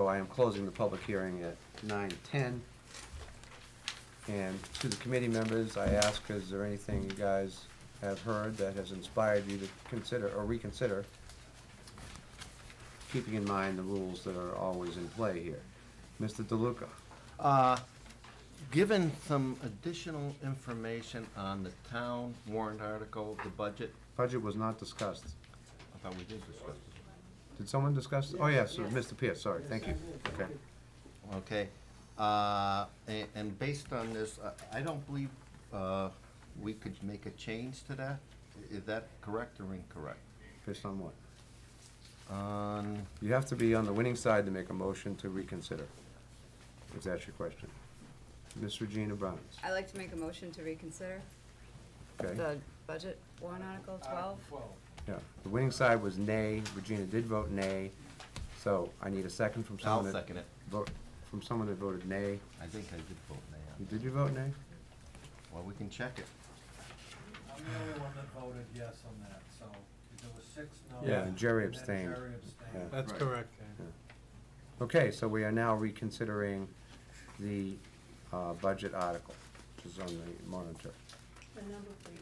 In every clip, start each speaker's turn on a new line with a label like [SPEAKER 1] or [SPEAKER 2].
[SPEAKER 1] So I am closing the public hearing at nine ten. And to the committee members, I ask, is there anything you guys have heard that has inspired you to consider or reconsider? Keeping in mind the rules that are always in play here. Mr. DeLuca,
[SPEAKER 2] Uh, Given some additional information on the town warrant article, the budget,
[SPEAKER 1] budget was not discussed.
[SPEAKER 2] I thought we did discuss it.
[SPEAKER 1] Did someone discuss? Oh, yes, it was Mr. Pierce, sorry, thank you. Okay.
[SPEAKER 2] Okay, uh, a- and based on this, I- I don't believe uh, we could make a change to that. Is that correct or incorrect?
[SPEAKER 1] Based on what?
[SPEAKER 2] On,
[SPEAKER 1] You have to be on the winning side to make a motion to reconsider, if that's your question. Ms. Regina Barnes,
[SPEAKER 3] I'd like to make a motion to reconsider
[SPEAKER 1] okay?
[SPEAKER 3] the budget warrant article twelve.
[SPEAKER 1] Yeah, the winning side was nay, Regina did vote nay, so I need a second from someone
[SPEAKER 2] I'll
[SPEAKER 1] someone that.
[SPEAKER 2] second it.
[SPEAKER 1] Vote, from someone that voted nay.
[SPEAKER 2] I think I did vote nay.
[SPEAKER 1] Did you vote nay?
[SPEAKER 2] Well, we can check it.
[SPEAKER 4] I'm the only one that voted yes on that, so there was six no.
[SPEAKER 1] Yeah, and Jerry
[SPEAKER 4] then
[SPEAKER 1] abstained.
[SPEAKER 4] Jerry
[SPEAKER 1] Yeah.
[SPEAKER 4] abstained.
[SPEAKER 5] That's
[SPEAKER 2] Right.
[SPEAKER 5] correct.
[SPEAKER 1] Okay, so we are now reconsidering the, uh, budget article, which is on the monitor.
[SPEAKER 6] The number, please.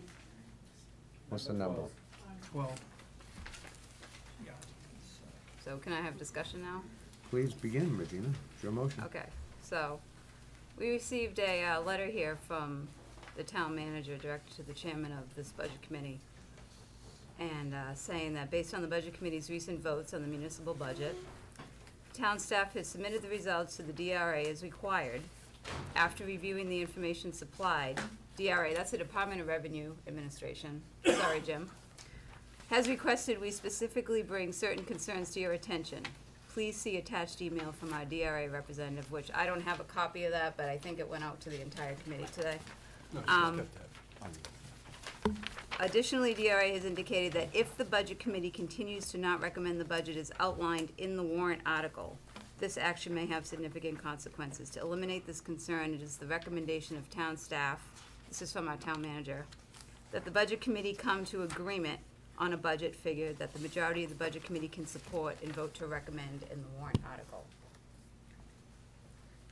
[SPEAKER 1] What's the number?
[SPEAKER 5] Well, yeah.
[SPEAKER 3] So can I have discussion now?
[SPEAKER 1] Please begin, Regina, it's your motion.
[SPEAKER 3] Okay, so, we received a, uh, letter here from the town manager directed to the chairman of this budget committee. And, uh, saying that based on the budget committee's recent votes on the municipal budget, town staff has submitted the results to the DRA as required. After reviewing the information supplied, DRA, that's the Department of Revenue Administration, sorry, Jim, has requested we specifically bring certain concerns to your attention. Please see attached email from our DRA representative, which I don't have a copy of that, but I think it went out to the entire committee today. Um, Additionally, DRA has indicated that if the Budget Committee continues to not recommend the budget as outlined in the warrant article, this action may have significant consequences. To eliminate this concern, it is the recommendation of town staff, this is from our town manager, that the Budget Committee come to agreement on a budget figure that the majority of the Budget Committee can support and vote to recommend in the warrant article.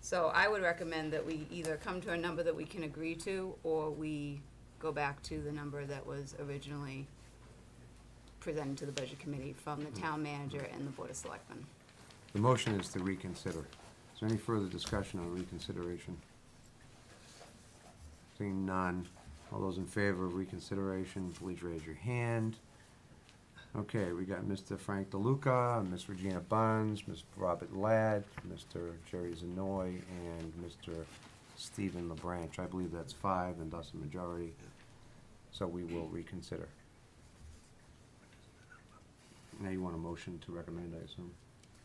[SPEAKER 3] So I would recommend that we either come to a number that we can agree to, or we go back to the number that was originally presented to the Budget Committee from the town manager and the Board of Selectmen.
[SPEAKER 1] The motion is to reconsider. Is there any further discussion on reconsideration? Seeing none, all those in favor of reconsideration, please raise your hand. Okay, we got Mr. Frank DeLuca, Ms. Regina Barnes, Ms. Robert Ladd, Mr. Jerry Zanoy, and Mr. Stephen LeBranch. I believe that's five, and thus a majority, so we will reconsider. Now you want a motion to recommend, I assume?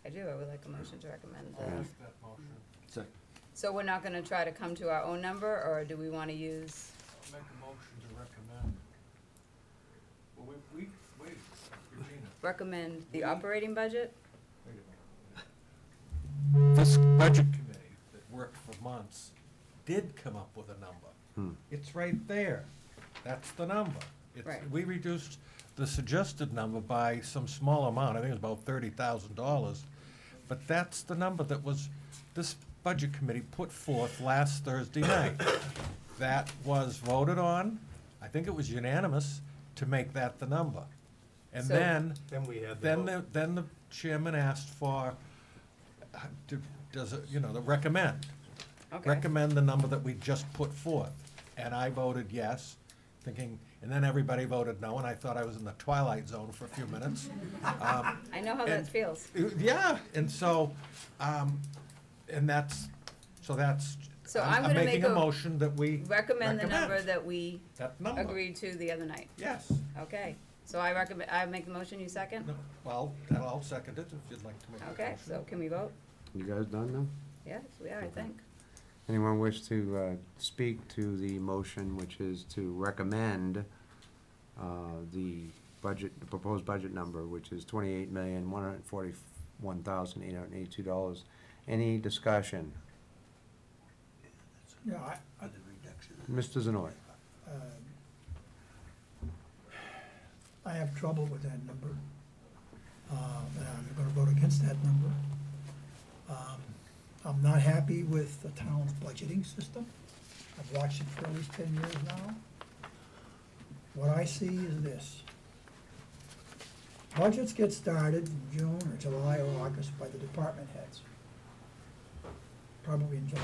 [SPEAKER 3] I do, I would like a motion to recommend
[SPEAKER 4] I'll
[SPEAKER 3] the,
[SPEAKER 4] make that motion.
[SPEAKER 3] So we're not gonna try to come to our own number, or do we wanna use,
[SPEAKER 4] Make a motion to recommend. Well, we, we, wait, Regina,
[SPEAKER 3] recommend the operating budget?
[SPEAKER 4] wait a minute. This budget committee that worked for months did come up with a number.
[SPEAKER 1] Hmm.
[SPEAKER 4] It's right there. That's the number. It's,
[SPEAKER 3] Right.
[SPEAKER 4] we reduced the suggested number by some small amount, I think it was about thirty thousand dollars. But that's the number that was, this budget committee put forth last Thursday night. That was voted on, I think it was unanimous, to make that the number. And
[SPEAKER 3] So-
[SPEAKER 4] then,
[SPEAKER 5] then we had the
[SPEAKER 4] then
[SPEAKER 5] vote.
[SPEAKER 4] the, then the chairman asked for, uh, to- does it, you know, the recommend
[SPEAKER 3] Okay.
[SPEAKER 4] recommend the number that we just put forth. And I voted yes, thinking, and then everybody voted no, and I thought I was in the twilight zone for a few minutes. Um,
[SPEAKER 3] I know how that
[SPEAKER 4] and-
[SPEAKER 3] feels.
[SPEAKER 4] Yeah, and so, um, and that's, so that's,
[SPEAKER 3] So
[SPEAKER 4] I'm
[SPEAKER 3] I'm
[SPEAKER 4] I'm
[SPEAKER 3] gonna
[SPEAKER 4] making
[SPEAKER 3] make
[SPEAKER 4] a
[SPEAKER 3] a-
[SPEAKER 4] motion that we
[SPEAKER 3] Recommend the number
[SPEAKER 4] recommend
[SPEAKER 3] that we
[SPEAKER 4] That number.
[SPEAKER 3] agreed to the other night.
[SPEAKER 4] Yes.
[SPEAKER 3] Okay, so I recommend, I make the motion, you second?
[SPEAKER 4] No, Well, then I'll second it if you'd like to make a motion.
[SPEAKER 3] Okay, so can we vote?
[SPEAKER 1] You guys done now?
[SPEAKER 3] Yes, we are, I think.
[SPEAKER 1] Anyone wish to uh, speak to the motion, which is to recommend uh, the budget, the proposed budget number, which is twenty-eight million, one hundred and forty-one thousand, eight hundred and eighty-two dollars? Any discussion?
[SPEAKER 7] Yeah, I, I,
[SPEAKER 1] Mr. Zanoy?
[SPEAKER 7] um, I have trouble with that number. Uh, and I'm gonna vote against that number. Uh, I'm not happy with the town's budgeting system. I've watched it for at least ten years now. What I see is this. Budgets get started in June or July or August by the department heads. Probably in July.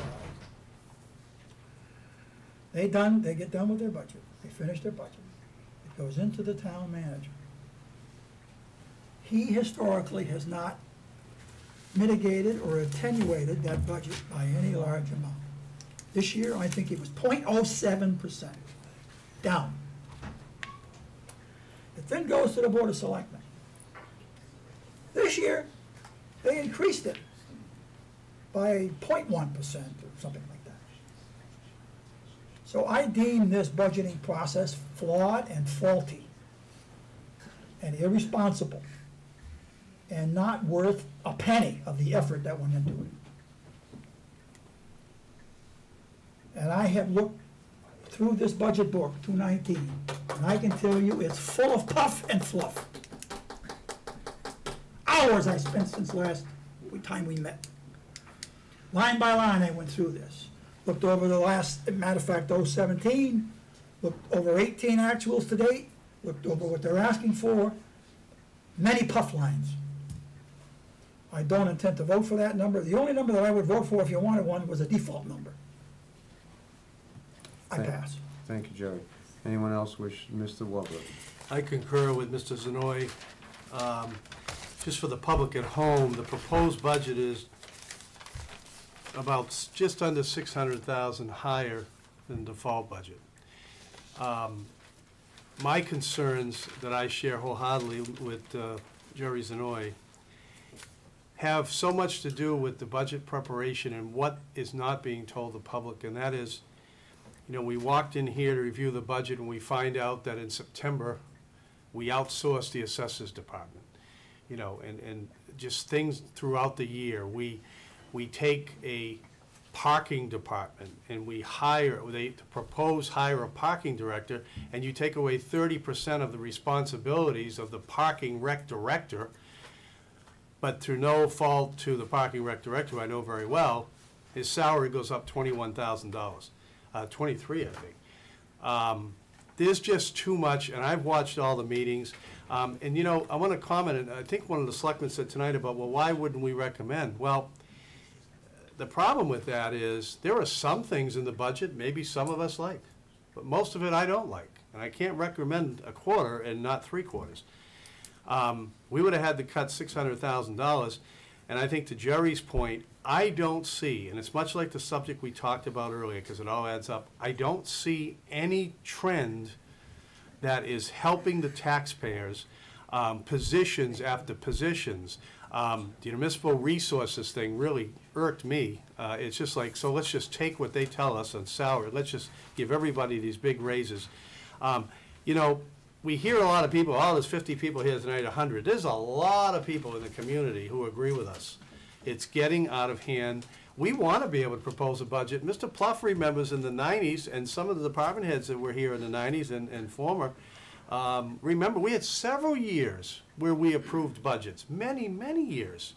[SPEAKER 7] They done, they get done with their budget, they finish their budget. It goes into the town manager. He historically has not mitigated or attenuated that budget by any large amount. This year, I think it was 0.07 percent, down. It then goes to the Board of Selectmen. This year, they increased it by 0.1 percent or something. So I deem this budgeting process flawed and faulty and irresponsible and not worth a penny of the effort that went into it. And I have looked through this budget book, two nineteen, and I can tell you it's full of puff and fluff. Hours I spent since last time we met. Line by line, I went through this. Looked over the last, matter of fact, 017, looked over eighteen actuals to date, looked over what they're asking for, many puff lines. I don't intend to vote for that number. The only number that I would vote for if you wanted one was a default number. I
[SPEAKER 1] Thank-
[SPEAKER 7] pass.
[SPEAKER 1] Thank you, Jerry. Anyone else wish, Mr. Walbert?
[SPEAKER 5] I concur with Mr. Zanoy. Um, Just for the public at home, the proposed budget is about just under six hundred thousand higher than the fall budget. Um, My concerns that I share wholeheartedly with uh, Jerry Zanoy have so much to do with the budget preparation and what is not being told the public, and that is, you know, we walked in here to review the budget and we find out that in September, we outsourced the assessors department. You know, and, and just things throughout the year. We, we take a parking department and we hire, they propose hire a parking director, and you take away thirty percent of the responsibilities of the parking rec director. But through no fault to the parking rec director, who I know very well, his salary goes up twenty-one thousand dollars, uh, twenty-three, I think. Um, There's just too much, and I've watched all the meetings, um, and you know, I want to comment, and I think one of the selectmen said tonight about, well, why wouldn't we recommend? Well, the problem with that is, there are some things in the budget, maybe some of us like, but most of it I don't like, and I can't recommend a quarter and not three quarters. Um, we would have had to cut six hundred thousand dollars, and I think to Jerry's point, I don't see, and it's much like the subject we talked about earlier, because it all adds up, I don't see any trend that is helping the taxpayers, um, positions after positions. Um, the municipal resources thing really irked me. Uh, it's just like, so let's just take what they tell us on salary, let's just give everybody these big raises. Um, you know, we hear a lot of people, oh, there's fifty people here tonight, hundred. There's a lot of people in the community who agree with us. It's getting out of hand. We want to be able to propose a budget. Mr. Pluff remembers in the nineties, and some of the department heads that were here in the nineties and, and former, um, remember, we had several years where we approved budgets, many, many years.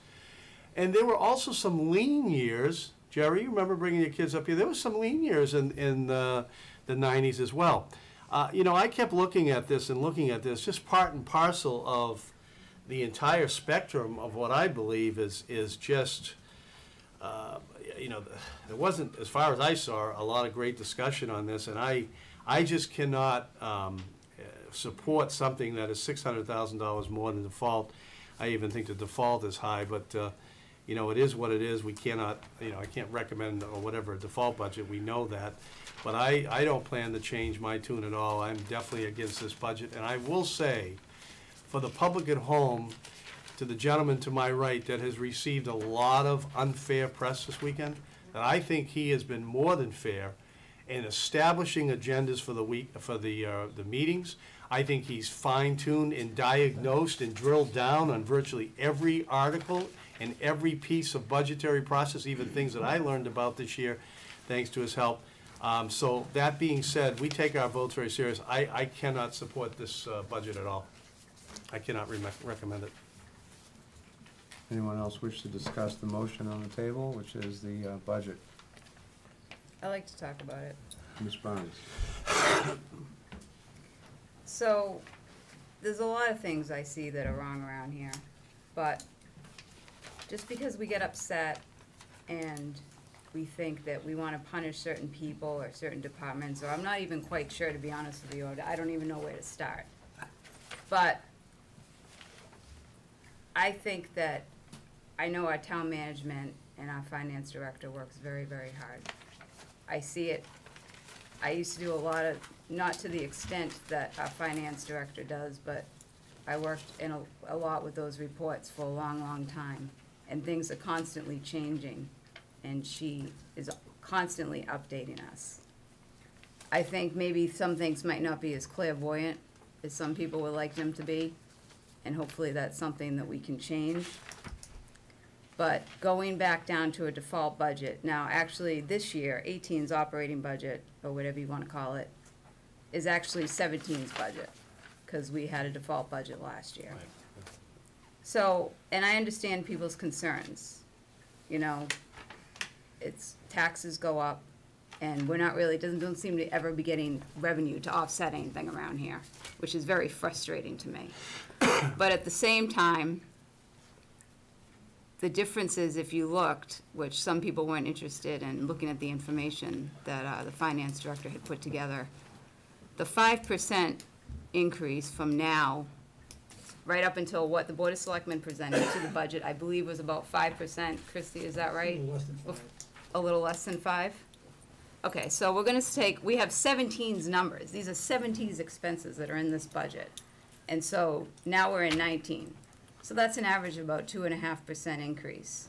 [SPEAKER 5] And there were also some lean years. Jerry, you remember bringing your kids up here? There was some lean years in, in the, the 90s as well. Uh, you know, I kept looking at this and looking at this, just part and parcel of the entire spectrum of what I believe is, is just, uh, you know, there wasn't, as far as I saw, a lot of great discussion on this, and I, I just cannot um, support something that is six hundred thousand dollars more than default. I even think the default is high, but, uh, you know, it is what it is. We cannot, you know, I can't recommend or whatever a default budget, we know that. But I, I don't plan to change my tune at all. I'm definitely against this budget, and I will say, for the public at home, to the gentleman to my right that has received a lot of unfair press this weekend, that I think he has been more than fair in establishing agendas for the week, for the, uh, the meetings. I think he's fine-tuned and diagnosed and drilled down on virtually every article and every piece of budgetary process, even things that I learned about this year, thanks to his help. Um, so that being said, we take our votes very serious. I, I cannot support this, uh, budget at all. I cannot re- recommend it.
[SPEAKER 1] Anyone else wish to discuss the motion on the table, which is the uh, budget?
[SPEAKER 3] I like to talk about it.
[SPEAKER 1] Ms. Barnes?
[SPEAKER 3] So, there's a lot of things I see that are wrong around here, but just because we get upset and we think that we wanna punish certain people or certain departments, or I'm not even quite sure, to be honest with you, I don't even know where to start. But I think that, I know our town management and our finance director works very, very hard. I see it I used to do a lot of, not to the extent that our finance director does, but I worked in a, a lot with those reports for a long, long time. And things are constantly changing, and she is constantly updating us. I think maybe some things might not be as clairvoyant as some people would like them to be, and hopefully that's something that we can change. But going back down to a default budget, now actually this year, 18's operating budget, or whatever you wanna call it, is actually 17's budget, cause we had a default budget last year. So, and I understand people's concerns, you know, it's, taxes go up, and we're not really, doesn't, don't seem to ever be getting revenue to offset anything around here, which is very frustrating to me. But at the same time, the difference is if you looked, which some people weren't interested in looking at the information that uh, the finance director had put together, the five percent increase from now, right up until what the Board of Selectmen presented to the budget, I believe was about five percent. Christie, is that
[SPEAKER 7] A
[SPEAKER 3] right?
[SPEAKER 7] little less than five.
[SPEAKER 3] A little less than five? Okay, so we're gonna take, we have 17's numbers, these are 17's expenses that are in this budget. And so now we're in nineteen, so that's an average of about two and a half percent increase.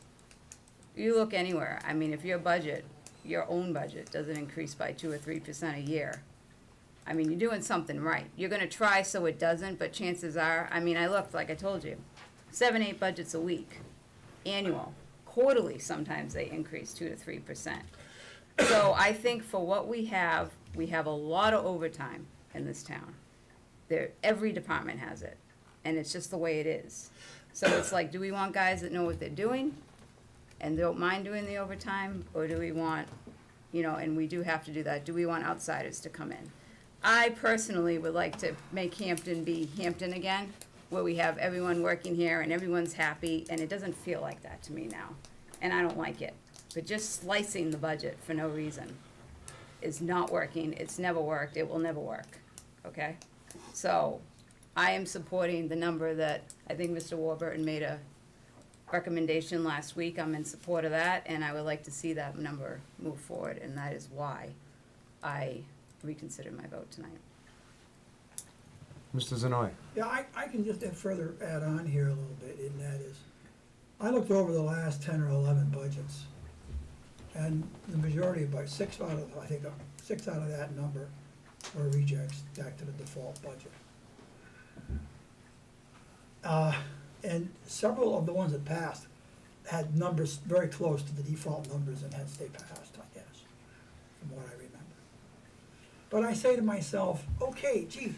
[SPEAKER 3] You look anywhere, I mean, if your budget, your own budget doesn't increase by two or three percent a year, I mean, you're doing something right. You're gonna try so it doesn't, but chances are, I mean, I looked, like I told you, seven, eight budgets a week, annual, quarterly, sometimes they increase two to three percent. So I think for what we have, we have a lot of overtime in this town. There, every department has it, and it's just the way it is. So it's like, do we want guys that know what they're doing and don't mind doing the overtime, or do we want, you know, and we do have to do that, do we want outsiders to come in? I personally would like to make Hampton be Hampton again, where we have everyone working here and everyone's happy, and it doesn't feel like that to me now, and I don't like it. But just slicing the budget for no reason is not working, it's never worked, it will never work, okay? So, I am supporting the number that, I think Mr. Warburton made a recommendation last week, I'm in support of that, and I would like to see that number move forward, and that is why I reconsidered my vote tonight.
[SPEAKER 1] Mr. Zanoy?
[SPEAKER 7] Yeah, I, I can just add further add on here a little bit, and that is, I looked over the last ten or eleven budgets, and the majority, of, about six out of, I think, uh, six out of that number were rejects back to the default budget. Uh, and several of the ones that passed had numbers very close to the default numbers and had stayed passed, I guess, from what I remember. But I say to myself, okay, gee,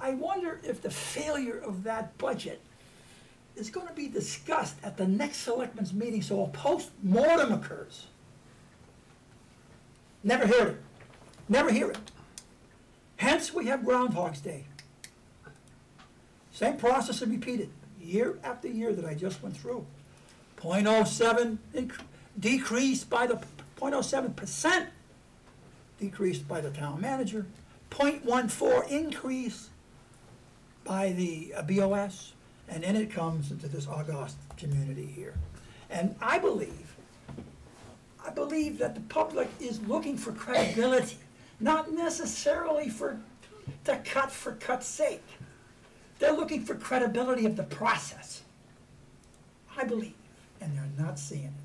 [SPEAKER 7] I wonder if the failure of that budget is gonna be discussed at the next selectmen's meeting, so a post-mortem occurs. Never hear it, never hear it. Hence, we have Groundhog's Day. Same process is repeated, year after year that I just went through. 0.07 inc- decreased by the 0.07 percent decreased by the town manager, 0.14 increase by the uh, BOS, and then it comes into this august community here. And I believe, I believe that the public is looking for credibility, not necessarily for, to cut for cut's sake. They're looking for credibility of the process. I believe, and they're not seeing it.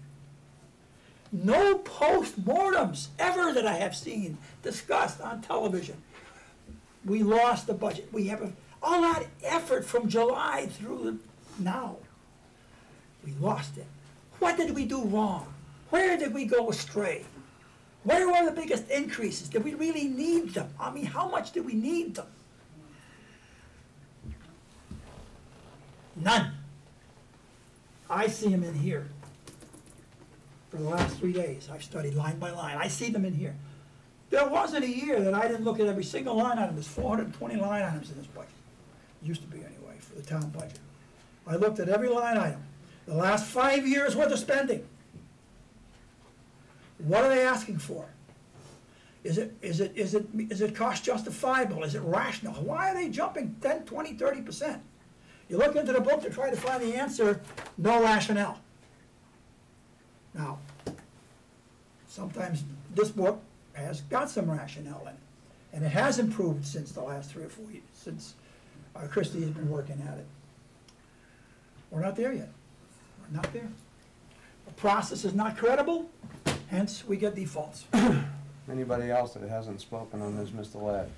[SPEAKER 7] No post-mortems ever that I have seen discussed on television. We lost the budget. We have a, all that effort from July through now. We lost it. What did we do wrong? Where did we go astray? Where were the biggest increases? Did we really need them? I mean, how much did we need them? None. I see them in here. For the last three days, I've studied line by line, I see them in here. There wasn't a year that I didn't look at every single line item, there's four hundred and twenty line items in this budget. Used to be anyway, for the town budget. I looked at every line item, the last five years worth of spending. What are they asking for? Is it, is it, is it, is it cost justifiable? Is it rational? Why are they jumping 10, 20, 30 percent? You look into the book to try to find the answer, no rationale. Now, sometimes this book has got some rationale in it, and it has improved since the last three or four years, since uh, Christie has been working at it. We're not there yet. We're not there. The process is not credible, hence we get defaults.
[SPEAKER 1] Anybody else that hasn't spoken on this, Mr. Ladd?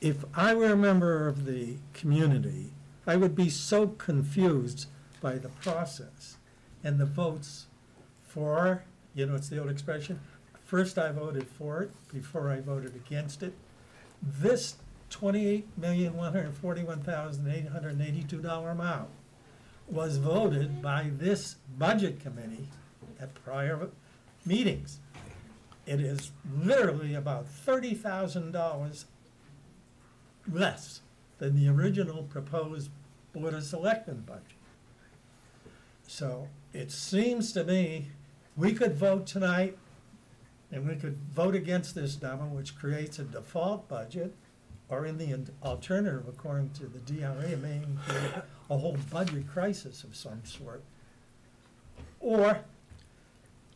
[SPEAKER 6] if I were a member of the community, I would be so confused by the process and the votes for, you know, it's the old expression, first I voted for it before I voted against it. This twenty-eight million, one hundred and forty-one thousand, eight hundred and eighty-two dollar amount was voted by this budget committee at prior meetings. It is literally about thirty thousand dollars less than the original proposed Board of Selectmen budget. So it seems to me, we could vote tonight, and we could vote against this number, which creates a default budget, or in the alternative, according to the DRA, may create a whole budget crisis of some sort. Or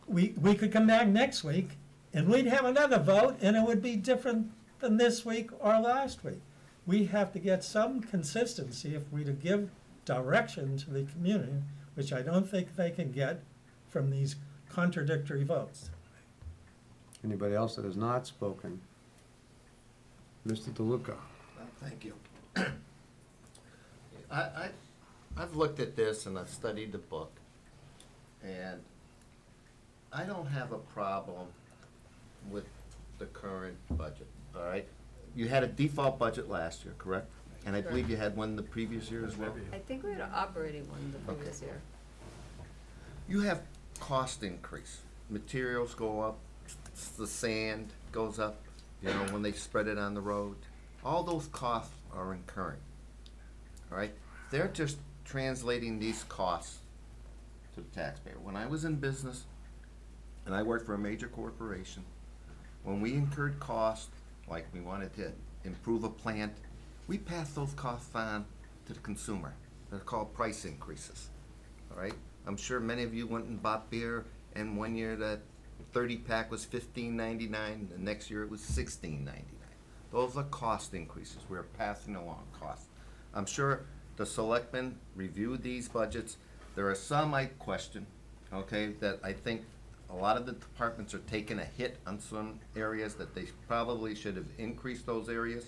[SPEAKER 6] we, we could come back next week, and we'd have another vote, and it would be different than this week or last week. We have to get some consistency if we to give direction to the community, which I don't think they can get from these contradictory votes.
[SPEAKER 1] Anybody else that has not spoken? Mr. DeLuca?
[SPEAKER 2] Uh, Thank you. I, I, I've looked at this and I've studied the book, and I don't have a problem with the current budget, all right? You had a default budget last year, correct? And I believe you had one the previous year as well?
[SPEAKER 3] I think we had an operating one the previous year.
[SPEAKER 2] You have cost increase. Materials go up, the sand goes up, you know, when they spread it on the road. All those costs are incurring. All right? They're just translating these costs to the taxpayer. When I was in business and I worked for a major corporation, when we incurred costs, like we wanted to improve a plant, we passed those costs on to the consumer. They're called price increases all right? I'm sure many of you went and bought beer, and one year that thirty pack was $15.99, the next year it was sixteen ninety-nine. Those are cost increases, we're passing along costs. I'm sure the selectmen reviewed these budgets, there are some I question, okay, that I think a lot of the departments are taking a hit on some areas that they probably should have increased those areas.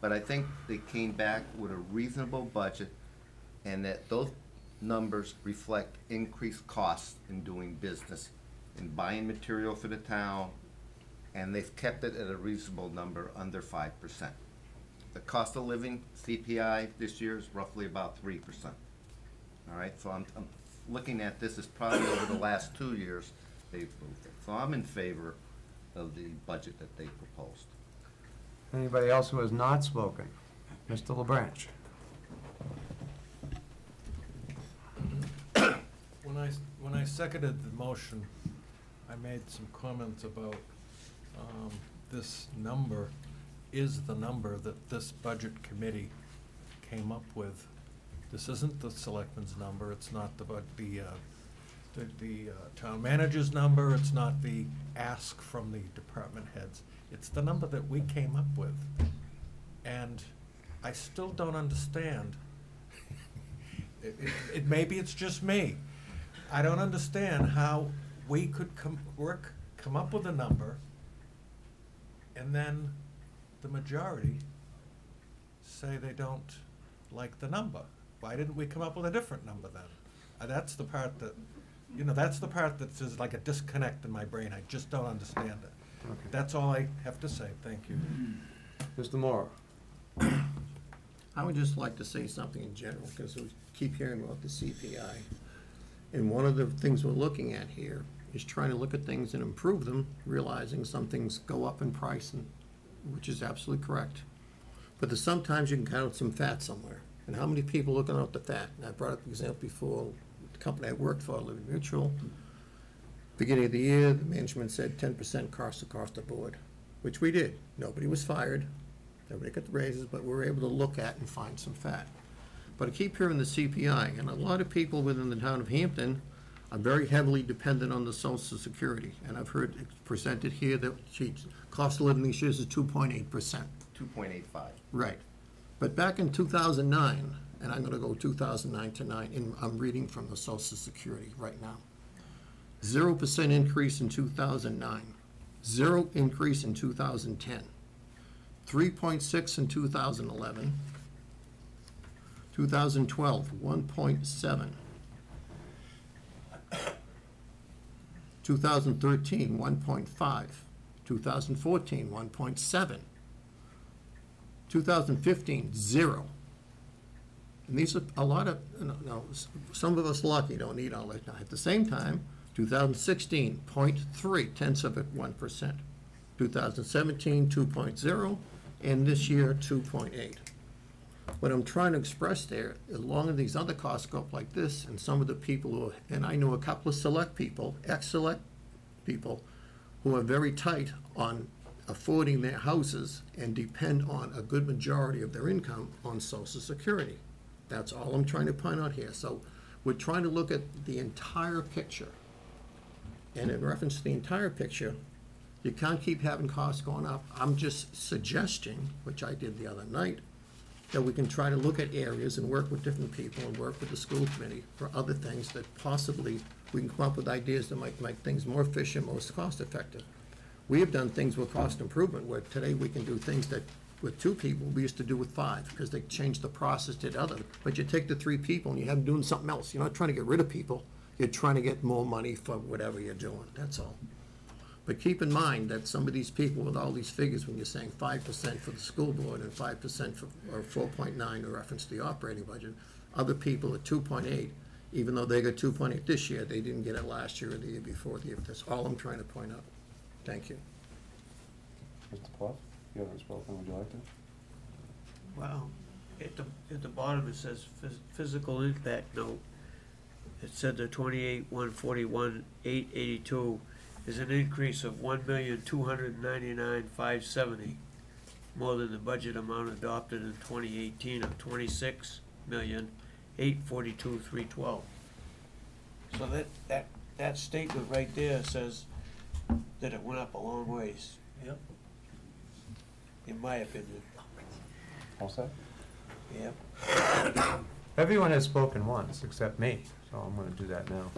[SPEAKER 2] But I think they came back with a reasonable budget, and that those numbers reflect increased costs in doing business, in buying material for the town, and they've kept it at a reasonable number, under five percent. The cost of living, CPI, this year is roughly about three percent. All right, so I'm, I'm looking at this as probably over the last two years, they've moved it. So I'm in favor of the budget that they proposed.
[SPEAKER 1] Anybody else who has not spoken? Mr. LeBranch?
[SPEAKER 4] When I, when I seconded the motion, I made some comments about, um, this number is the number that this budget committee came up with. This isn't the selectman's number, it's not the, bud- the, uh, the, the uh, town manager's number, it's not the ask from the department heads. It's the number that we came up with. And I still don't understand. It, it, it, maybe it's just me. I don't understand how we could come, work, come up with a number, and then the majority say they don't like the number. Why didn't we come up with a different number then? Uh, that's the part that, you know, that's the part that is like a disconnect in my brain. I just don't understand it.
[SPEAKER 1] Okay.
[SPEAKER 4] That's all I have to say. Thank you.
[SPEAKER 1] Mr. Morrow?
[SPEAKER 8] I would just like to say something in general, because we keep hearing about the CPI. And one of the things we're looking at here is trying to look at things and improve them, realizing some things go up in price, and, which is absolutely correct. But sometimes you can cut count some fat somewhere. And how many people looking out the fat? And I brought up the example before, the company I worked for, Liberty Mutual. Beginning of the year, the management said ten percent cost across the board, which we did. Nobody was fired. Everybody got the raises, but we were able to look at and find some fat. But I keep hearing the CPI, and a lot of people within the town of Hampton are very heavily dependent on the social security. And I've heard it presented here that, geez, cost of living these years is two point eight percent.
[SPEAKER 2] Two point eight five.
[SPEAKER 8] Right. But back in 2009, and I'm going to go 2009 to 9, and I'm reading from the Social Security right now. 0% increase in 2009, zero increase in 2010, 3.6 in 2011, 2012, 1.7, 2013, 1.5, 2014, 1.7, 2015, zero. And these are a lot of, you know, no, some of us lucky don't need all that. At the same time, 2016, 0.3 tenths of it, 1%. 2017, 2.0, and this year, 2.8. What I'm trying to express there, as long as these other costs go up like this, and some of the people who, and I know a couple of select people, ex-select people, who are very tight on affording their houses and depend on a good majority of their income on social security. That's all I'm trying to point out here. So we're trying to look at the entire picture. And in reference to the entire picture, you can't keep having costs going up. I'm just suggesting, which I did the other night, that we can try to look at areas and work with different people and work with the school committee for other things that possibly we can come up with ideas that might make things more efficient, most cost-effective. We have done things with cost improvement, where today we can do things that with two people, we used to do with five, because they changed the process, did other. But you take the three people and you have them doing something else. You're not trying to get rid of people, you're trying to get more money for whatever you're doing, that's all. But keep in mind that some of these people with all these figures, when you're saying five percent for the school board and five percent for, or four point nine in reference to the operating budget, other people at two point eight, even though they got two point eight this year, they didn't get it last year or the year before the year. That's all I'm trying to point out. Thank you.
[SPEAKER 1] Mr. Pluff, you haven't spoken, would you like to?
[SPEAKER 9] Well, at the, at the bottom it says phys- physical impact note. It said the twenty-eight, one forty-one, eight eighty-two is an increase of one million, two hundred ninety-nine, five seventy. More than the budget amount adopted in twenty eighteen of twenty-six million, eight forty-two, three twelve. So that, that, that statement right there says that it went up a long ways.
[SPEAKER 5] Yep.
[SPEAKER 9] In my opinion,
[SPEAKER 1] All set?
[SPEAKER 9] yep.
[SPEAKER 1] Everyone has spoken once, except me, so I'm gonna do that now.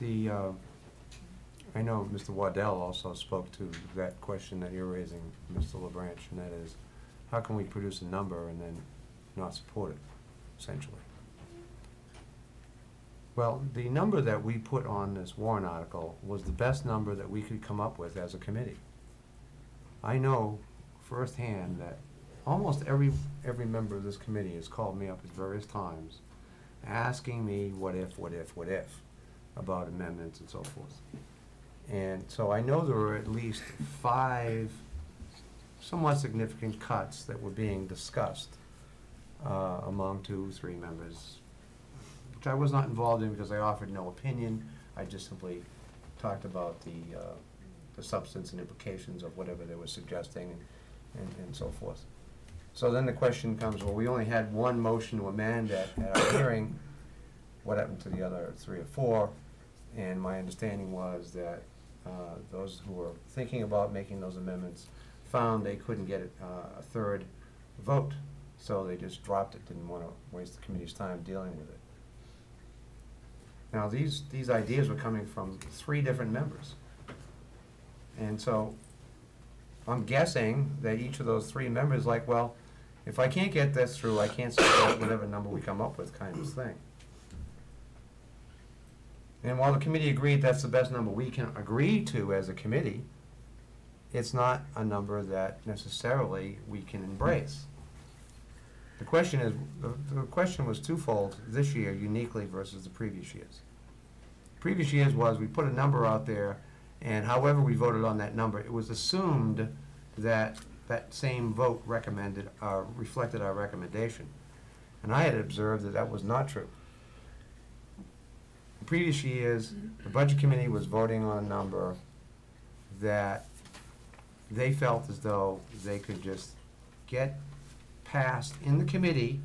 [SPEAKER 1] The, uh, I know Mr. Waddell also spoke to that question that you're raising, Mr. LeBranch, and that is, how can we produce a number and then not support it, essentially? Well, the number that we put on this warrant article was the best number that we could come up with as a committee. I know firsthand that almost every, every member of this committee has called me up at various times, asking me what if, what if, what if, about amendments and so forth. And so I know there were at least five somewhat significant cuts that were being discussed uh, among two, three members, which I was not involved in because I offered no opinion. I just simply talked about the, uh, the substance and implications of whatever they were suggesting and, and, and so forth. So then the question comes, well, we only had one motion to amend at, at our hearing. What happened to the other three or four? And my understanding was that, uh, those who were thinking about making those amendments found they couldn't get uh, a third vote. So they just dropped it, didn't wanna waste the committee's time dealing with it. Now, these, these ideas were coming from three different members. And so, I'm guessing that each of those three members like, well, if I can't get this through, I can't support whatever number we come up with kind of thing. And while the committee agreed that's the best number we can agree to as a committee, it's not a number that necessarily we can embrace. The question is, the, the question was twofold this year uniquely versus the previous years. Previous years was, we put a number out there, and however we voted on that number, it was assumed that that same vote recommended, uh, reflected our recommendation. And I had observed that that was not true. Previous years, the Budget Committee was voting on a number that they felt as though they could just get passed in the committee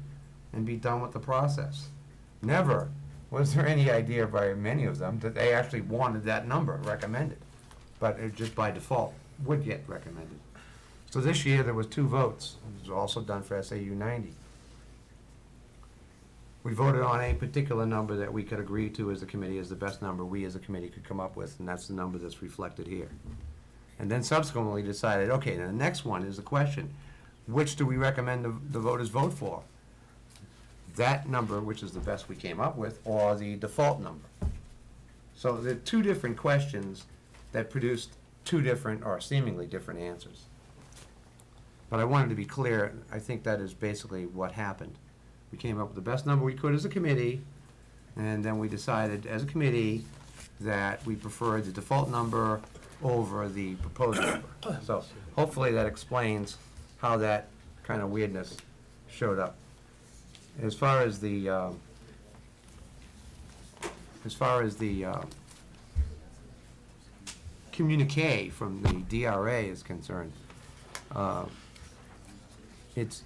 [SPEAKER 1] and be done with the process. Never was there any idea by many of them that they actually wanted that number recommended, but it just by default would get recommended. So this year, there was two votes. It was also done for SAU ninety. We voted on a particular number that we could agree to as a committee as the best number we as a committee could come up with, and that's the number that's reflected here. And then subsequently decided, okay, now the next one is the question, which do we recommend the, the voters vote for? That number, which is the best we came up with, or the default number? So there are two different questions that produced two different, or seemingly different answers. But I wanted to be clear, I think that is basically what happened. We came up with the best number we could as a committee, and then we decided as a committee that we preferred the default number over the proposed number. So hopefully that explains how that kind of weirdness showed up. As far as the, um, as far as the uh, communique from the DRA is concerned, uh, it's,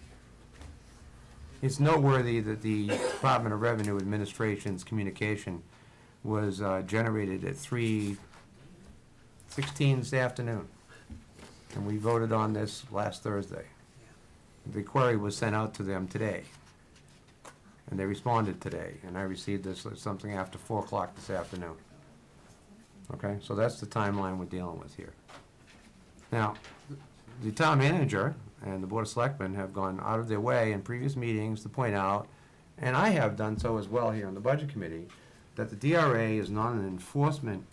[SPEAKER 1] it's noteworthy that the Department of Revenue Administration's communication was uh, generated at three sixteen this afternoon. And we voted on this last Thursday. The query was sent out to them today. And they responded today, and I received this at something after four o'clock this afternoon. Okay, so that's the timeline we're dealing with here. Now, the town manager and the board of selectmen have gone out of their way in previous meetings to point out, and I have done so as well here on the budget committee, that the DRA is not an enforcement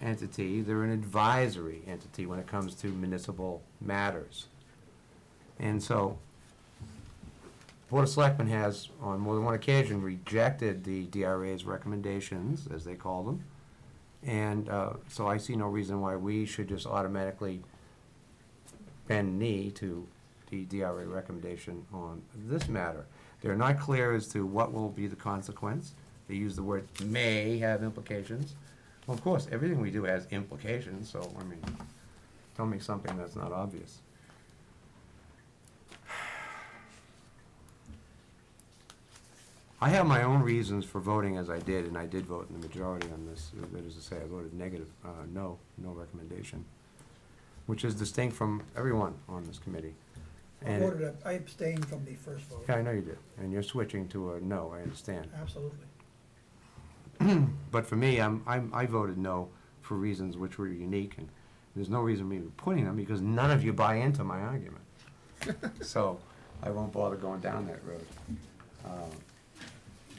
[SPEAKER 1] entity, they're an advisory entity when it comes to municipal matters. And so, Board of Selectmen has, on more than one occasion, rejected the DRA's recommendations, as they call them. And uh, so I see no reason why we should just automatically bend knee to DRA recommendation on this matter. They're not clear as to what will be the consequence. They use the word may have implications. Well, of course, everything we do has implications, so, I mean, tell me something that's not obvious. I have my own reasons for voting as I did, and I did vote in the majority on this. That is to say, I voted negative, uh, no, no recommendation, which is distinct from everyone on this committee.
[SPEAKER 7] I
[SPEAKER 1] And-
[SPEAKER 7] voted, I abstained from the first vote,
[SPEAKER 1] Yeah, I know you did, and you're switching to a no, I understand.
[SPEAKER 7] absolutely.
[SPEAKER 1] But for me, I'm, I'm, I voted no for reasons which were unique, and there's no reason me putting them, because none of you buy into my argument. So, I won't bother going down that road. Um,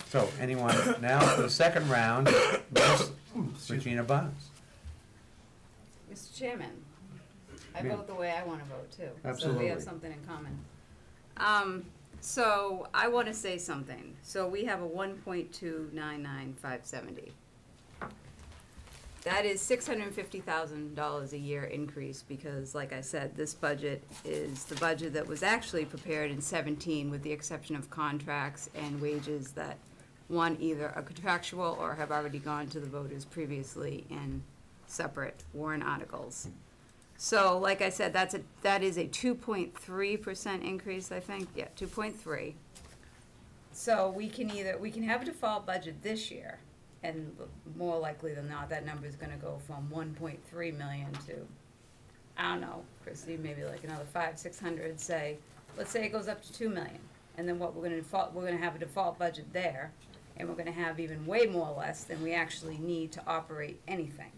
[SPEAKER 1] So, anyone, now for the second round, Miss Regina Barnes.
[SPEAKER 3] Mr. Chairman, I
[SPEAKER 1] Yeah.
[SPEAKER 3] vote the way I wanna vote too. So we
[SPEAKER 1] Absolutely.
[SPEAKER 3] have something in common. Um, so I wanna say something. So we have a one point two nine nine five seventy. That is six hundred and fifty thousand dollars a year increase because, like I said, this budget is the budget that was actually prepared in seventeen with the exception of contracts and wages that one, either are contractual or have already gone to the voters previously in separate warrant articles. So, like I said, that's a, that is a two point three percent increase, I think, yeah, two point three. So we can either, we can have a default budget this year, and more likely than not, that number is gonna go from one point three million to, I don't know, maybe like another five, six hundred, say, let's say it goes up to two million. And then what we're gonna default, we're gonna have a default budget there, and we're gonna have even way more or less than we actually need to operate anything.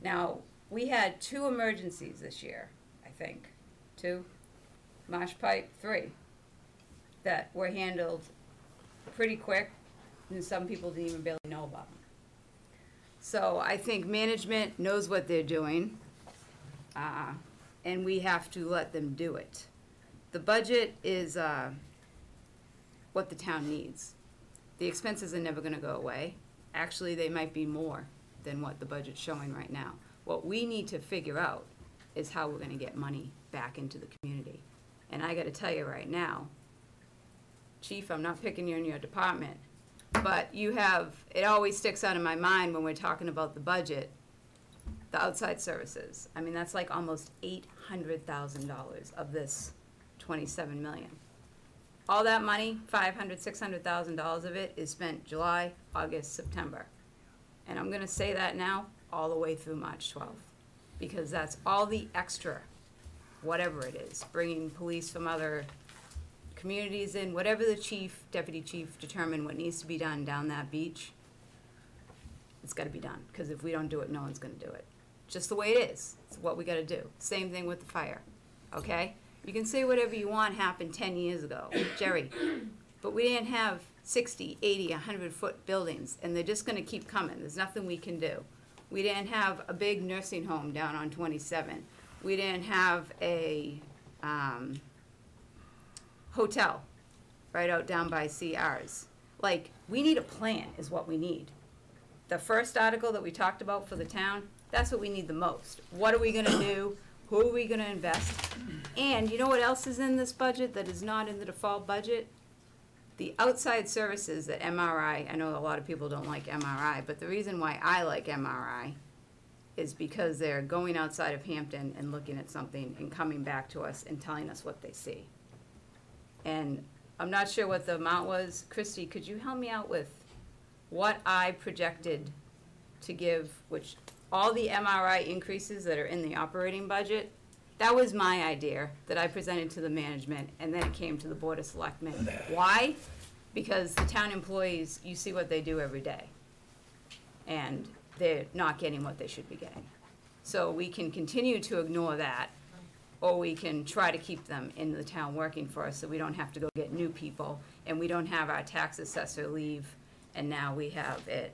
[SPEAKER 3] Now, we had two emergencies this year, I think, two, Marsh Pipe, three, that were handled pretty quick, and some people didn't even barely know about them. So I think management knows what they're doing, uh, and we have to let them do it. The budget is, uh, what the town needs. The expenses are never gonna go away. Actually, they might be more than what the budget's showing right now. What we need to figure out is how we're gonna get money back into the community. And I gotta tell you right now, chief, I'm not picking you in your department, but you have, it always sticks out in my mind when we're talking about the budget, the outside services. I mean, that's like almost eight hundred thousand dollars of this twenty-seven million. All that money, five hundred, six hundred thousand dollars of it is spent July, August, September. And I'm gonna say that now, all the way through March twelfth, because that's all the extra, whatever it is, bringing police from other communities in, whatever the chief, deputy chief determine what needs to be done down that beach, it's gotta be done, cause if we don't do it, no one's gonna do it. Just the way it is, it's what we gotta do. Same thing with the fire, okay? You can say whatever you want happened ten years ago, Jerry, but we didn't have 60, 80, 100 foot buildings, and they're just gonna keep coming. There's nothing we can do. We didn't have a big nursing home down on 27. We didn't have a um, hotel right out down by CR's. Like, we need a plan, is what we need. The first article that we talked about for the town, that's what we need the most. What are we gonna do? Who are we gonna invest? And you know what else is in this budget that is not in the default budget? The outside services that MRI, I know a lot of people don't like MRI, but the reason why I like MRI is because they're going outside of Hampton and looking at something and coming back to us and telling us what they see. And I'm not sure what the amount was. Christie, could you help me out with what I projected to give, which, all the MRI increases that are in the operating budget? That was my idea that I presented to the management, and then it came to the Board of Selectmen. Why? Because the town employees, you see what they do every day. And they're not getting what they should be getting. So we can continue to ignore that, or we can try to keep them in the town working for us, so we don't have to go get new people, and we don't have our tax assessor leave, and now we have it,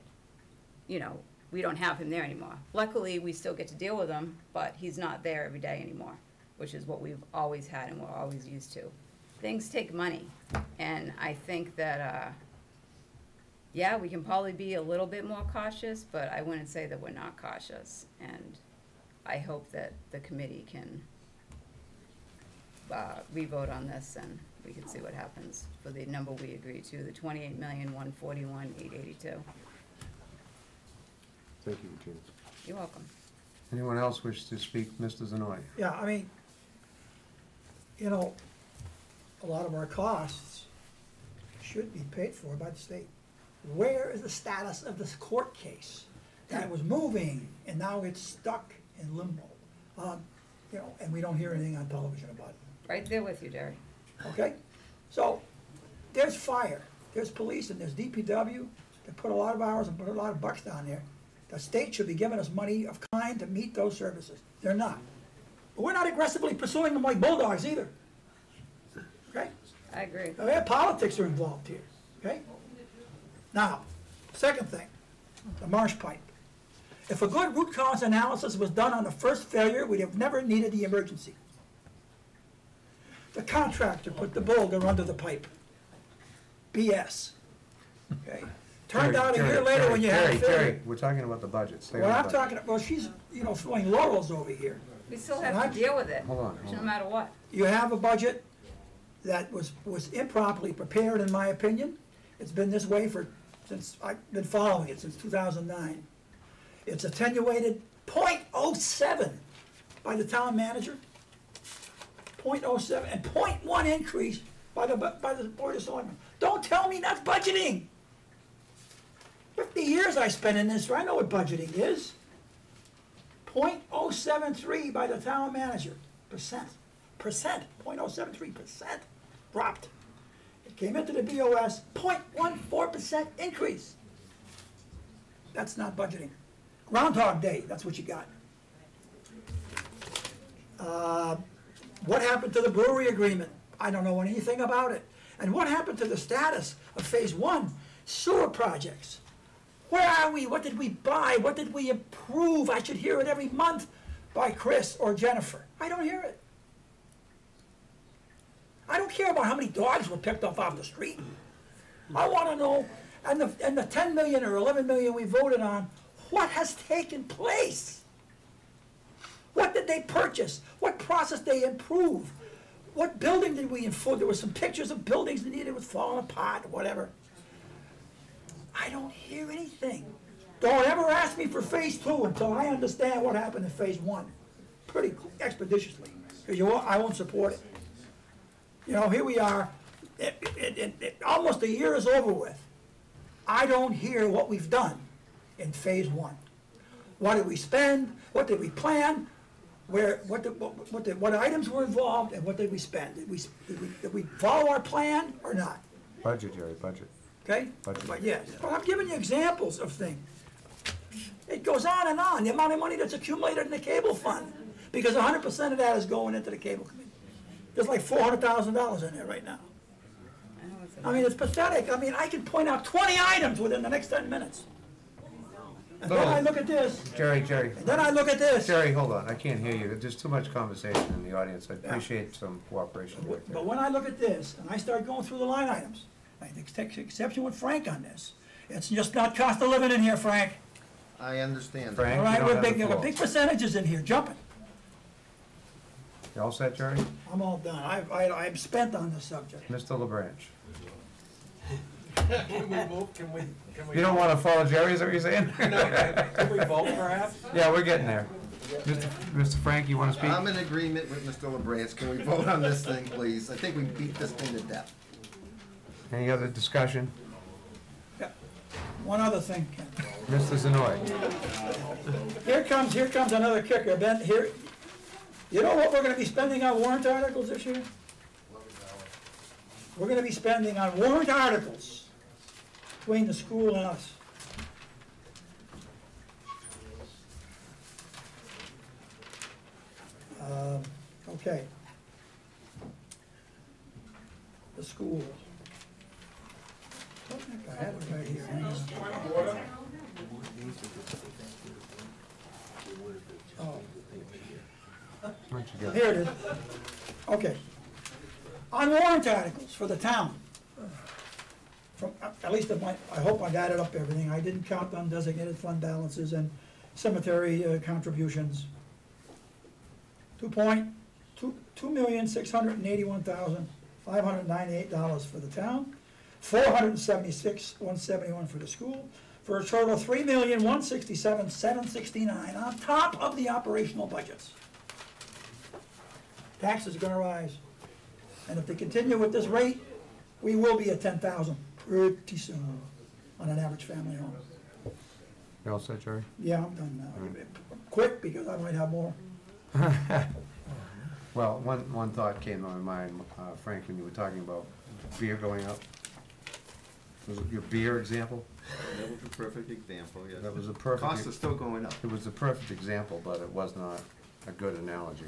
[SPEAKER 3] you know, we don't have him there anymore. Luckily, we still get to deal with him, but he's not there every day anymore, which is what we've always had and we're always used to. Things take money, and I think that, uh, yeah, we can probably be a little bit more cautious, but I wouldn't say that we're not cautious. And I hope that the committee can, uh, re-vote on this and we can see what happens for the number we agreed to, the twenty-eight million, one forty-one, eight eighty-two.
[SPEAKER 1] Thank you, Regina.
[SPEAKER 3] You're welcome.
[SPEAKER 1] Anyone else wish to speak? Mr. Zanoy?
[SPEAKER 7] Yeah, I mean, you know, a lot of our costs should be paid for by the state. Where is the status of this court case? That was moving, and now it's stuck in limbo. Um, You know, and we don't hear anything on television about it.
[SPEAKER 3] Right there with you, Jerry.
[SPEAKER 7] okay? So, there's fire, there's police, and there's DPW, they put a lot of hours and put a lot of bucks down there. The state should be giving us money of kind to meet those services, they're not. But we're not aggressively pursuing them like bulldogs either. Okay?
[SPEAKER 3] I agree.
[SPEAKER 7] Their politics are involved here, okay? Now, second thing, the marsh pipe. If a good root cause analysis was done on the first failure, we'd have never needed the emergency. The contractor put the boulder under the pipe. BS. Okay? Turned
[SPEAKER 1] Jerry,
[SPEAKER 7] out a year
[SPEAKER 1] Jerry,
[SPEAKER 7] later when you had a
[SPEAKER 1] Jerry, Jerry,
[SPEAKER 7] failure.
[SPEAKER 1] we're talking about the budget. Stay on
[SPEAKER 7] Well,
[SPEAKER 1] the
[SPEAKER 7] I'm
[SPEAKER 1] budget.
[SPEAKER 7] talking, well, she's, you know, throwing laurels over here.
[SPEAKER 3] We still
[SPEAKER 7] And
[SPEAKER 3] have
[SPEAKER 7] I'm-
[SPEAKER 3] to deal with it,
[SPEAKER 1] Hold on, hold
[SPEAKER 3] no
[SPEAKER 1] on.
[SPEAKER 3] matter what.
[SPEAKER 7] You have a budget that was, was improperly prepared, in my opinion. It's been this way for, since, I've been following it since two thousand nine. It's attenuated 0.07 by the town manager. 0.07 and 0.1 increase by the, bu- by the board of selectmen. Don't tell me that's budgeting. Fifty years I spent in this, I know what budgeting is. 0.073 by the town manager, percent, percent, 0.073 percent dropped. It came into the BOS, 0.14 percent increase. That's not budgeting. Groundhog Day, that's what you got. Uh, What happened to the brewery agreement? I don't know anything about it. And what happened to the status of phase one sewer projects? Where are we? What did we buy? What did we approve? I should hear it every month by Chris or Jennifer. I don't hear it. I don't care about how many dogs were picked up off the street. I wanna know, and the, and the ten million or eleven million we voted on, what has taken place? What did they purchase? What process they improve? What building did we improve? There were some pictures of buildings that needed was falling apart, whatever. I don't hear anything. Don't ever ask me for phase two until I understand what happened in phase one, pretty expeditiously, because I won't support it. You know, here we are, it, it, it, almost a year is over with. I don't hear what we've done in phase one. What did we spend? What did we plan? Where, what, did- what, what, did- what items were involved and what did we spend? Did we, did we, did we follow our plan or not?
[SPEAKER 1] Budget, Jerry, budget.
[SPEAKER 7] Okay?
[SPEAKER 1] Budget.
[SPEAKER 7] But yes, but I'm giving you examples of things. It goes on and on, the amount of money that's accumulated in the cable fund, because hundred percent of that is going into the cable committee. There's like four hundred thousand dollars in there right now. I mean, it's pathetic, I mean, I can point out twenty items within the next ten minutes. And then I oh. look at this,
[SPEAKER 1] Jerry, Jerry,
[SPEAKER 7] and then I look at this.
[SPEAKER 1] Jerry, hold on, I can't hear you. There's too much conversation in the audience. I appreciate some cooperation right
[SPEAKER 7] But when I look at this, and I start going through the line items, I take exception with Frank on this. It's just not cost of living in here, Frank.
[SPEAKER 2] I understand.
[SPEAKER 1] Frank?
[SPEAKER 7] All
[SPEAKER 1] you
[SPEAKER 7] right,
[SPEAKER 1] don't
[SPEAKER 7] we're
[SPEAKER 1] have the
[SPEAKER 7] big, there are
[SPEAKER 1] floor.
[SPEAKER 7] big percentages in here, jumping.
[SPEAKER 1] You all set, Jerry?
[SPEAKER 7] I'm all done. I, I, I'm spent on this subject.
[SPEAKER 1] Mr. LeBranch?
[SPEAKER 4] Can we move, can we, can we?
[SPEAKER 1] You don't wanna follow Jerry, is that what you're saying?
[SPEAKER 4] Can we vote perhaps?
[SPEAKER 1] Yeah, we're getting there. Mr. Mr. Frank, you wanna speak?
[SPEAKER 2] I'm in agreement with Mr. LeBranch. Can we vote on this thing, please? I think we beat this thing to death.
[SPEAKER 1] Any other discussion?
[SPEAKER 7] Yeah. One other thing, Ken.
[SPEAKER 1] Mr. Zanoy?
[SPEAKER 7] Here comes, here comes another kicker, Ben, here, you know what we're gonna be spending on warrant articles this year? We're gonna be spending on warrant articles between the school and us. Um, okay. The school. I have it right here. Here it is. Okay. On warrant articles for the town. From, at least my, I hope I it up, everything. I didn't count undesignated fund balances and cemetery uh, contributions. Two point, two, two million, six hundred and eighty-one thousand, five hundred and ninety-eight dollars for the town, four hundred and seventy-six, one seventy-one for the school, for a total of three million, one sixty-seven, seven sixty-nine, on top of the operational budgets. Taxes are gonna rise. And if they continue with this rate, we will be at ten thousand pretty soon on an average family home.
[SPEAKER 1] You all set, Jerry?
[SPEAKER 7] Yeah, I'm done now. Quick, because I might have more.
[SPEAKER 1] Well, one, one thought came to my mind, uh, Frank, when you were talking about beer going up. Was it your beer example?
[SPEAKER 2] That was a perfect example, yes.
[SPEAKER 1] That was a perfect.
[SPEAKER 2] Costs are still going up.
[SPEAKER 1] It was a perfect example, but it was not a good analogy.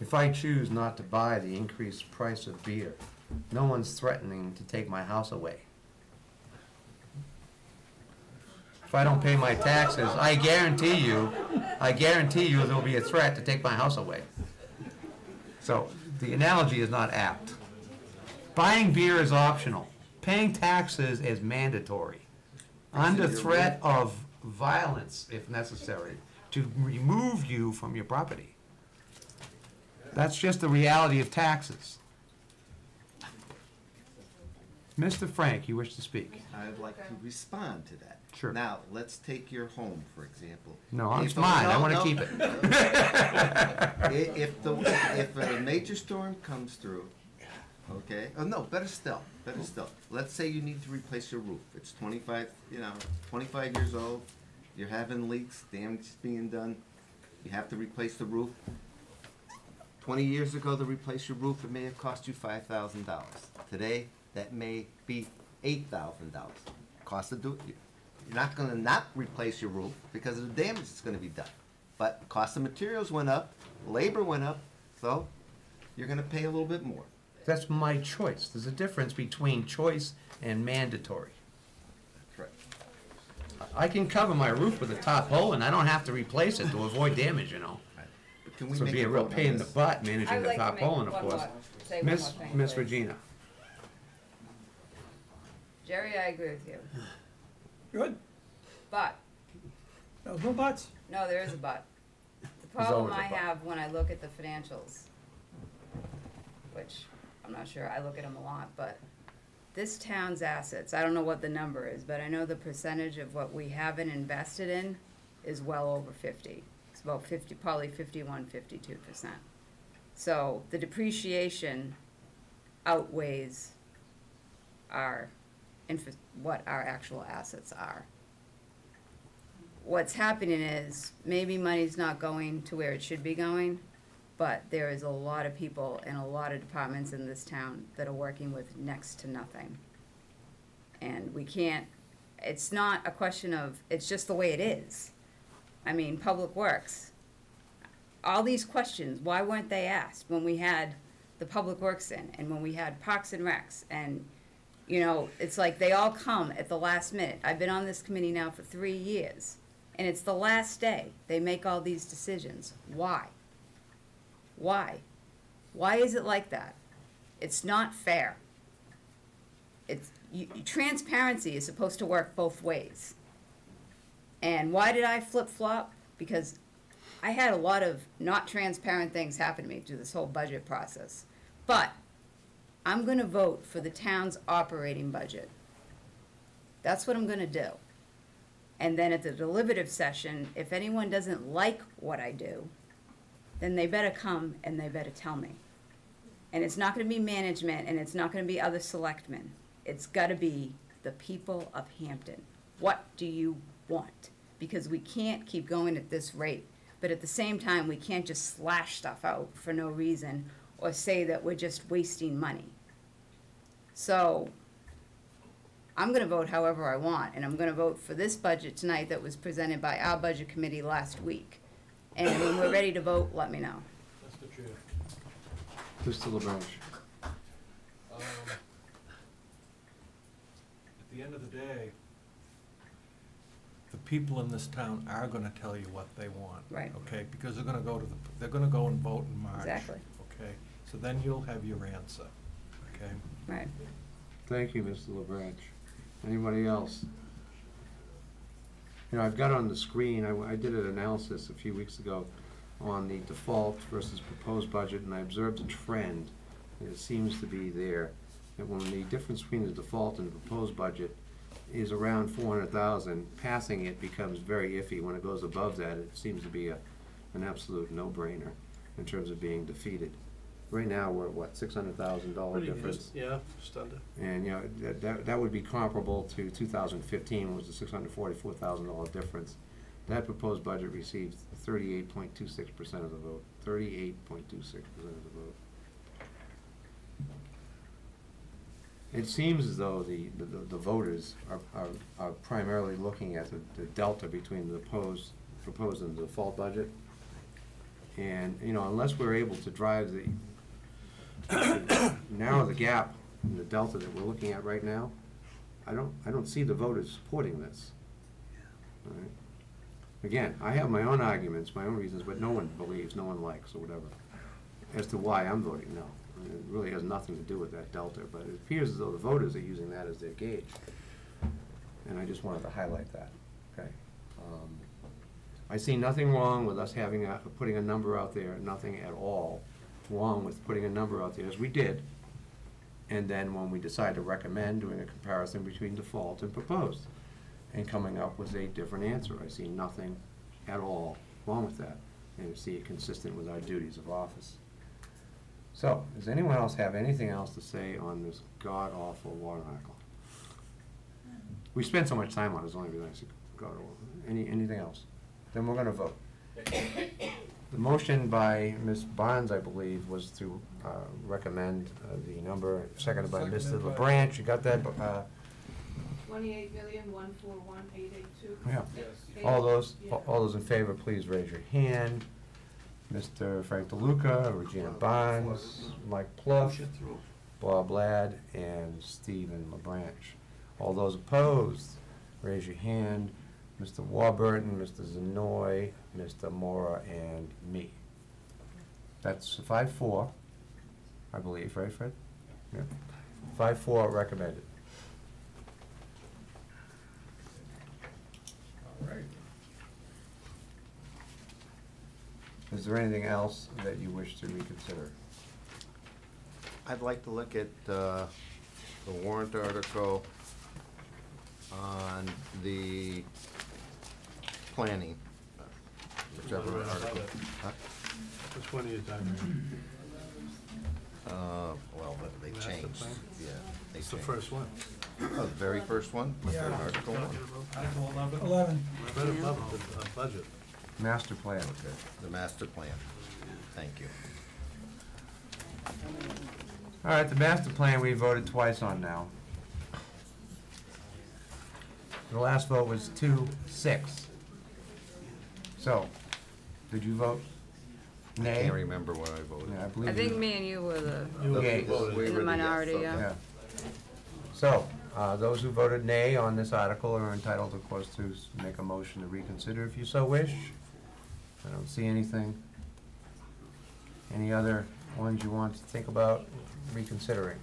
[SPEAKER 1] If I choose not to buy the increased price of beer, no one's threatening to take my house away. If I don't pay my taxes, I guarantee you, I guarantee you there'll be a threat to take my house away. So, the analogy is not apt. Buying beer is optional. Paying taxes is mandatory. Under threat of violence, if necessary, to remove you from your property. That's just the reality of taxes. Mr. Frank, you wish to speak?
[SPEAKER 2] I'd like to respond to that.
[SPEAKER 1] Sure.
[SPEAKER 2] Now, let's take your home, for example.
[SPEAKER 1] No, it's
[SPEAKER 2] If a-
[SPEAKER 1] mine, I
[SPEAKER 2] no,
[SPEAKER 1] wanna
[SPEAKER 2] no.
[SPEAKER 1] keep it.
[SPEAKER 2] I- If the, if a major storm comes through, okay, oh, no, better still, better still. Let's say you need to replace your roof. It's twenty-five, you know, twenty-five years old, you're having leaks, damage is being done, you have to replace the roof. Twenty years ago, to replace your roof, it may have cost you five thousand dollars. Today, that may be eight thousand dollars. Cost of do, you're not gonna not replace your roof because of the damage that's gonna be done. But cost of materials went up, labor went up, so you're gonna pay a little bit more.
[SPEAKER 1] That's my choice. There's a difference between choice and mandatory.
[SPEAKER 2] Correct.
[SPEAKER 1] I can cover my roof with a top hole and I don't have to replace it to avoid damage, you know.
[SPEAKER 2] But can we
[SPEAKER 1] So it'd
[SPEAKER 2] make
[SPEAKER 1] be a
[SPEAKER 2] a
[SPEAKER 1] real
[SPEAKER 2] vote on
[SPEAKER 1] pain in the
[SPEAKER 2] this?
[SPEAKER 1] butt managing the
[SPEAKER 3] like
[SPEAKER 1] top hole, and of course.
[SPEAKER 3] more, say one more
[SPEAKER 1] Miss,
[SPEAKER 3] thing.
[SPEAKER 1] Miss
[SPEAKER 3] please.
[SPEAKER 1] Regina,
[SPEAKER 3] Jerry, I agree with you,
[SPEAKER 7] Good,
[SPEAKER 3] but,
[SPEAKER 7] no, no buts.
[SPEAKER 3] no, there is a but. The problem
[SPEAKER 1] always a
[SPEAKER 3] I
[SPEAKER 1] but.
[SPEAKER 3] have when I look at the financials, which I'm not sure, I look at them a lot, but this town's assets, I don't know what the number is, but I know the percentage of what we haven't invested in is well over fifty. It's about fifty, probably fifty-one, fifty-two percent. So the depreciation outweighs our, inf- what our actual assets are. What's happening is, maybe money's not going to where it should be going, but there is a lot of people and a lot of departments in this town that are working with next to nothing. And we can't, it's not a question of, it's just the way it is. I mean, Public Works, all these questions, why weren't they asked when we had the Public Works in, and when we had Parks and Recs, and, you know, it's like they all come at the last minute. I've been on this committee now for three years, and it's the last day they make all these decisions. Why? Why? Why is it like that? It's not fair. It's, you, transparency is supposed to work both ways. And why did I flip flop? Because I had a lot of not transparent things happen to me through this whole budget process. But I'm gonna vote for the town's operating budget. That's what I'm gonna do. And then at the deliberative session, if anyone doesn't like what I do, then they better come and they better tell me. And it's not gonna be management and it's not gonna be other selectmen. It's gotta be the people of Hampton. What do you want? Because we can't keep going at this rate. But at the same time, we can't just slash stuff out for no reason or say that we're just wasting money. So I'm gonna vote however I want, and I'm gonna vote for this budget tonight that was presented by our budget committee last week. And when we're ready to vote, let me know.
[SPEAKER 4] Mr. Chair.
[SPEAKER 1] Mr. LeBranch.
[SPEAKER 4] Um, At the end of the day, the people in this town are gonna tell you what they want.
[SPEAKER 3] Right.
[SPEAKER 4] Okay, because they're gonna go to the, they're gonna go and vote in March.
[SPEAKER 3] Exactly.
[SPEAKER 4] Okay, so then you'll have your answer, okay?
[SPEAKER 3] Right.
[SPEAKER 1] Thank you, Mr. LeBranch. Anybody else? You know, I've got on the screen, I, I did an analysis a few weeks ago on the default versus proposed budget, and I observed a trend, and it seems to be there, that when the difference between the default and the proposed budget is around four hundred thousand, passing it becomes very iffy. When it goes above that, it seems to be a, an absolute no-brainer in terms of being defeated. Right now, we're at what, six hundred thousand dollar
[SPEAKER 5] Pretty
[SPEAKER 1] difference?
[SPEAKER 5] Yeah, just under.
[SPEAKER 1] And, you know, that, that, that would be comparable to two thousand fifteen, was a six hundred forty-four thousand dollar difference. That proposed budget received thirty-eight point two six percent of the vote, thirty-eight point two six percent of the vote. It seems as though the, the, the voters are, are, are primarily looking at the, the delta between the opposed, proposed and the default budget. And, you know, unless we're able to drive the, narrow the gap in the delta that we're looking at right now, I don't, I don't see the voters supporting this. All right? Again, I have my own arguments, my own reasons, but no one believes, no one likes, or whatever, as to why I'm voting no. I mean, It really has nothing to do with that delta, but it appears as though the voters are using that as their gauge. And I just wanted to highlight that, okay? Um, I see nothing wrong with us having a, putting a number out there, nothing at all wrong with putting a number out there, as we did. And then when we decide to recommend, doing a comparison between default and proposed, and coming up with a different answer. I see nothing at all wrong with that, and I see it consistent with our duties of office. So, does anyone else have anything else to say on this god-awful warrant article? We spent so much time on it, it's only because I said god-awful. Any, anything else? Then we're gonna vote. The motion by Ms. Bonds, I believe, was to uh, recommend uh, the number, seconded by Mr.
[SPEAKER 4] Seconded by-
[SPEAKER 1] LeBranch. You got that? uh,
[SPEAKER 10] Twenty-eight million, one four one, eight eight two.
[SPEAKER 1] Yeah. All those, all those in favor, please raise your hand. Mr. Frank DeLuca, Regina Bonds, Mike Pluff,
[SPEAKER 5] through.
[SPEAKER 1] Bob Ladd, and Stephen LeBranch. All those opposed, raise your hand. Mr. Warburton, Mr. Zenoy, Mr. Mora and me. That's five four, I believe, right, Fred? Yeah. Five four recommended. All right. Is there anything else that you wish to reconsider?
[SPEAKER 2] I'd like to look at uh, the warrant article on the planning whichever article. Huh?
[SPEAKER 5] Which one are you talking
[SPEAKER 2] Uh, Well, but they
[SPEAKER 5] Master
[SPEAKER 2] changed,
[SPEAKER 5] plan?
[SPEAKER 2] yeah. they
[SPEAKER 5] It's the
[SPEAKER 2] changed.
[SPEAKER 5] first one.
[SPEAKER 2] Oh, the very first one? What's that,
[SPEAKER 7] Yeah.
[SPEAKER 2] Article one?
[SPEAKER 4] Article eleven?
[SPEAKER 7] Eleven,
[SPEAKER 5] Right above the uh, budget.
[SPEAKER 1] Master plan.
[SPEAKER 2] Okay, the master plan. Thank you.
[SPEAKER 1] All right, the master plan we voted twice on now. The last vote was two, six. So, did you vote
[SPEAKER 2] I
[SPEAKER 1] nay?
[SPEAKER 2] can't remember what I voted.
[SPEAKER 1] Yeah, I
[SPEAKER 3] I
[SPEAKER 1] believe
[SPEAKER 3] think
[SPEAKER 1] you.
[SPEAKER 3] me and you were the,
[SPEAKER 5] You
[SPEAKER 1] Okay.
[SPEAKER 5] voted.
[SPEAKER 3] In
[SPEAKER 2] were
[SPEAKER 3] the
[SPEAKER 2] the yes,
[SPEAKER 3] minority,
[SPEAKER 2] okay.
[SPEAKER 3] yeah.
[SPEAKER 1] Yeah. So, uh, those who voted nay on this article are entitled, of course, to s- make a motion to reconsider if you so wish. I don't see anything. Any other ones you want to think about reconsidering?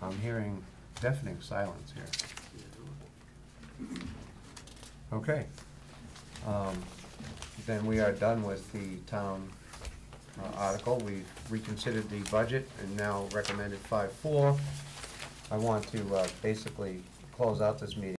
[SPEAKER 1] I'm hearing deafening silence here. Okay. Um, Then we are done with the town uh, article. We've reconsidered the budget and now recommended five-four. I want to uh, basically close out this meeting